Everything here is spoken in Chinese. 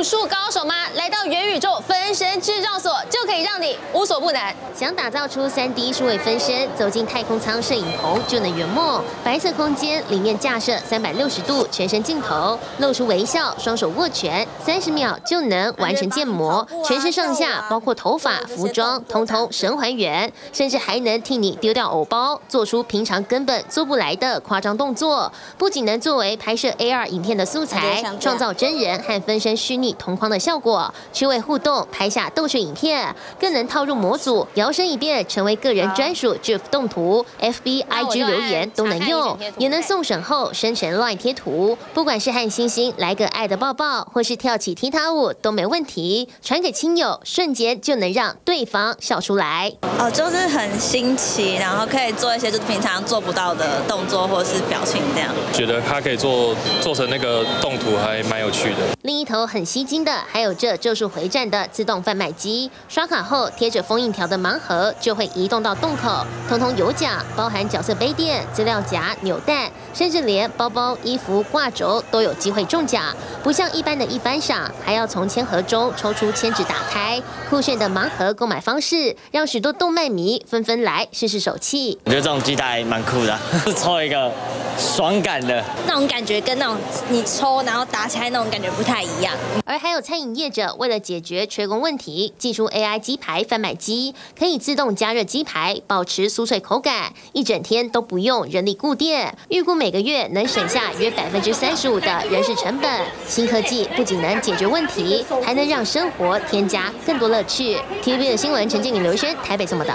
武术高手吗？来到元宇宙分身制造所，就可以让你无所不能。想打造出 3D 数位分身，走进太空舱摄影棚就能圆梦。白色空间里面架设三百六十度全身镜头，露出微笑，双手握拳，三十秒就能完成建模。全身上下包括头发、服装，通通神还原，甚至还能替你丢掉偶包，做出平常根本做不来的夸张动作。不仅能作为拍摄 AR 影片的素材，创造真人和分身虚拟同框的效果，趣味互动，拍下逗趣影片，更能套入模组，摇身一变成为个人专属 GIF 动图，FB、IG 留言都能用，也能送审后生成 LINE 贴图。不管是和星星来个爱的抱抱，或是跳起踢踏舞都没问题，传给亲友，瞬间就能让对方笑出来。哦，就是很新奇，然后可以做一些就是平常做不到的动作或是表情这样。觉得它可以做做成那个动图，还蛮有趣的。另一头很吸睛的，还有这咒术回战的自动动贩卖机，刷卡后贴着封印条的盲盒就会移动到洞口，通通有奖，包含角色杯垫、资料夹、扭蛋，甚至连包包、衣服、挂轴都有机会中奖。不像一般的一番赏，还要从签盒中抽出签纸打开。酷炫的盲盒购买方式，让许多动漫迷纷纷来试试手气。我觉得这种机台蛮酷的，是抽一个爽感的那种感觉，跟那种你抽然后打起来那种感觉不太一样。而还有餐饮业者为了解决缺工问题，技出 AI 鸡排贩卖机，可以自动加热鸡排，保持酥脆口感，一整天都不用人力固电。预估每个月能省下约百分之三十五的人事成本。新科技不仅能解决问题，还能让生活添加更多乐趣。TVB 的新闻，陈建宇、刘轩，台北这么道。